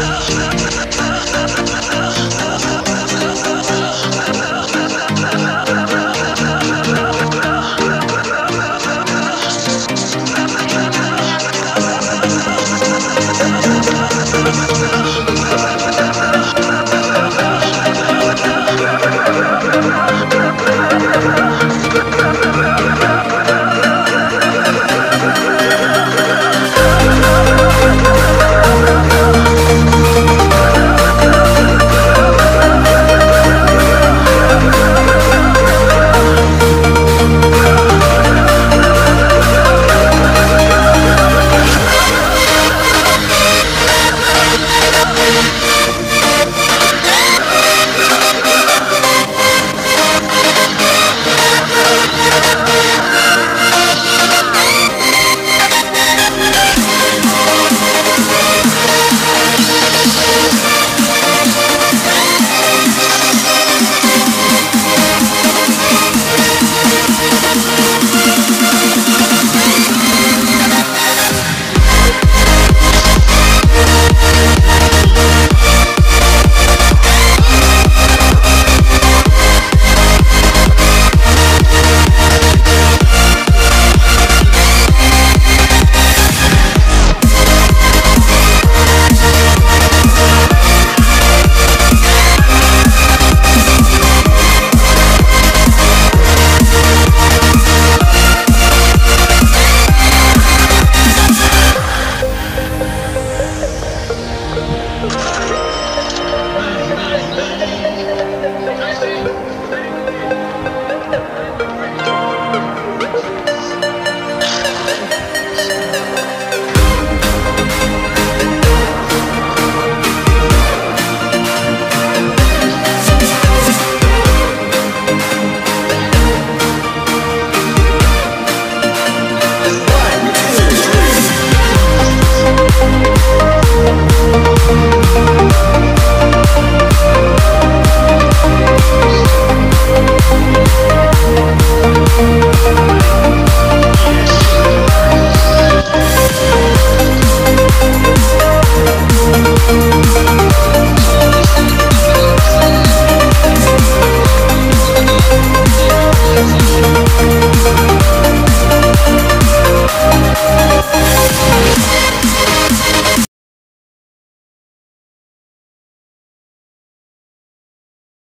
Oh.